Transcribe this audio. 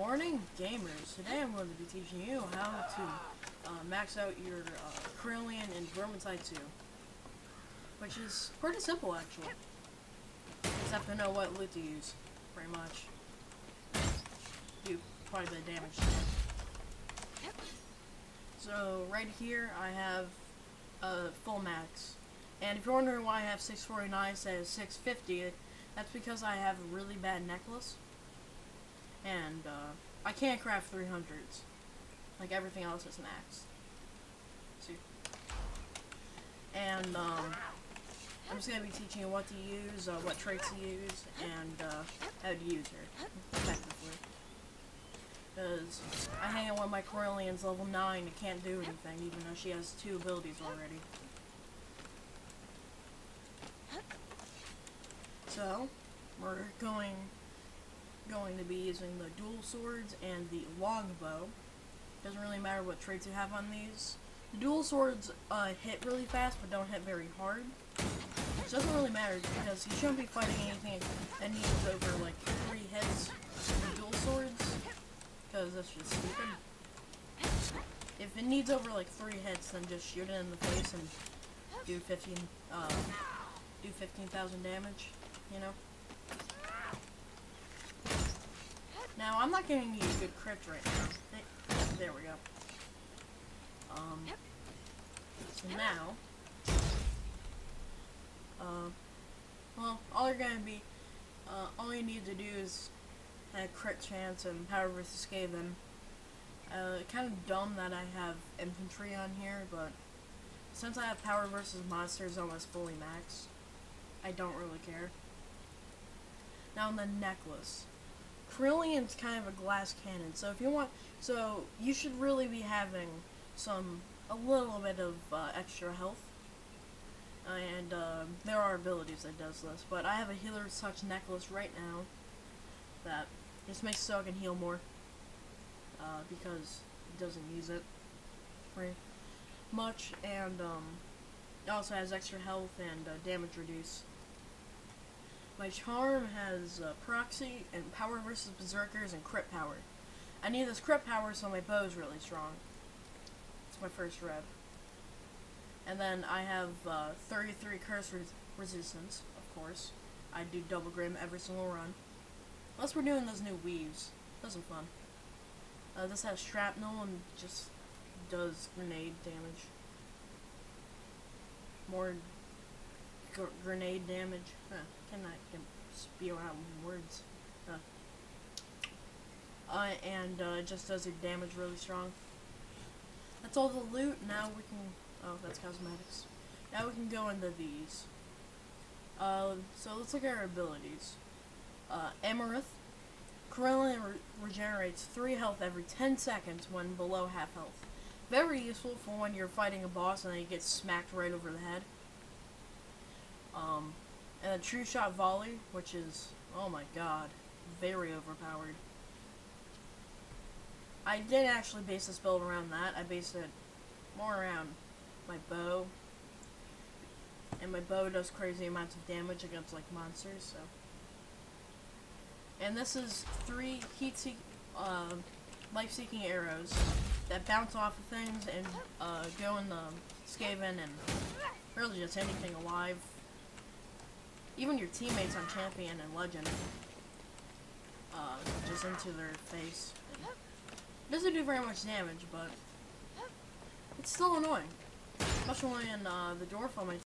morning, gamers. Today I'm going to be teaching you how to uh, max out your uh, Kerillian and Vermintide 2. Which is pretty simple, actually. Just have to know what loot to use, pretty much. Do quite a bit of damage. So, right here, I have a full max. And if you're wondering why I have 649 instead of 650, that's because I have a really bad necklace and uh, I can't craft 300s. Like everything else is max. See? And um, I'm just gonna be teaching you what to use, uh, what traits to use, and uh, how to use her effectively. Because I hang out with my Kerillian's level 9 and can't do anything, even though she has two abilities already. So, we're going going to be using the dual swords and the longbow. Doesn't really matter what traits you have on these. The dual swords uh, hit really fast but don't hit very hard. It doesn't really matter because you shouldn't be fighting anything that needs over like three hits with dual swords. Because that's just stupid. If it needs over like three hits then just shoot it in the face and do 15, uh, do 15,000 damage, you know? Now, I'm not getting you good crit right now. There we go. Um, so now, uh, well, all you're gonna be, uh, all you need to do is have crit chance and power versus Skaven. Uh, kind of dumb that I have infantry on here, but since I have power versus monsters almost fully maxed, I don't really care. Now, on the necklace. Kerillian's kind of a glass cannon, so if you want, so you should really be having some, a little bit of uh, extra health. And uh, there are abilities that does this, but I have a healer's touch necklace right now that just makes so I can heal more uh, because it doesn't use it very much, and um, it also has extra health and uh, damage reduce. My charm has uh, proxy and power versus berserkers and crit power. I need this crit power so my bow is really strong. It's my first rev. And then I have uh, 33 curse res resistance, of course. I do double grim every single run. Unless we're doing those new weaves. Those are fun. Uh, this has shrapnel and just does grenade damage. More gr grenade damage. Huh, cannot spew out words. Huh. Uh, and uh, just does your damage really strong. That's all the loot. Now we can. Oh, that's cosmetics. Now we can go into these. Uh, so let's look at our abilities. Uh, Amaranthe. Kerillian re regenerates 3 health every 10 seconds when below half health. Very useful for when you're fighting a boss and then you get smacked right over the head. Um, and a true shot volley, which is, oh my god, very overpowered. I didn't actually base this build around that. I based it more around my bow. And my bow does crazy amounts of damage against, like, monsters, so. And this is three heat seek, uh, life-seeking arrows that bounce off of things and, uh, go in the Skaven and really just anything alive even your teammates on Champion and Legend, uh, just into their face. Doesn't do very much damage, but it's still annoying. Especially in uh, the dwarf on my